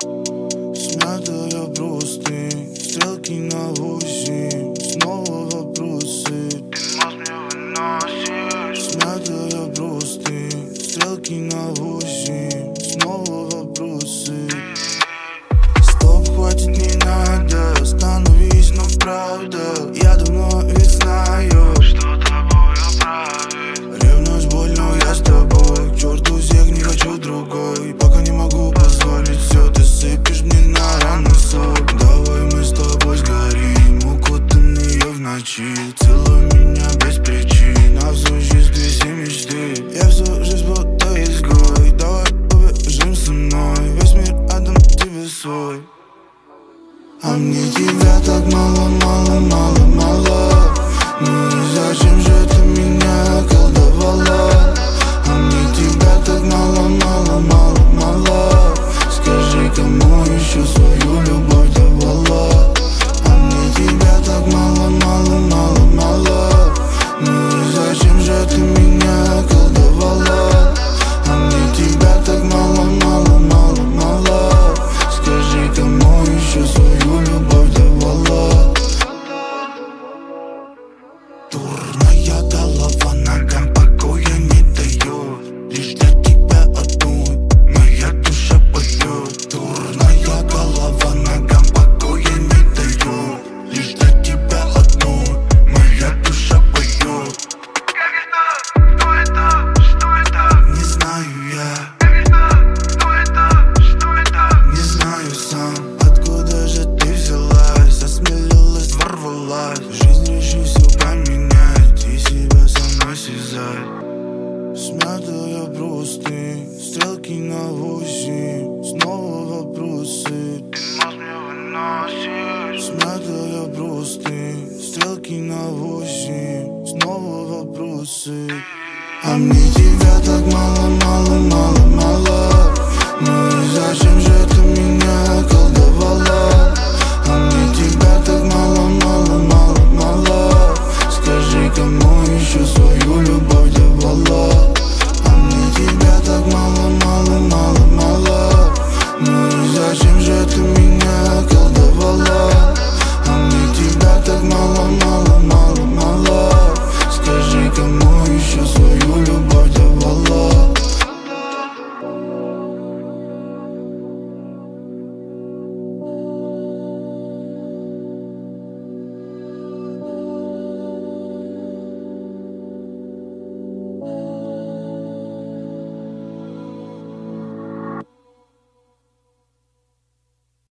Смятая простынь, стрелки на восемь Снова вопросы, ты мозг не выносишь Смятая простынь, стрелки на восемь малой А мне тебя так мало, мало, мало, мало жаль Смятая простынь, стрелки на восемь Снова вопросы, ты можешь Смятая простынь, стрелки на восемь Снова вопросы, а мне тебя так мало-мало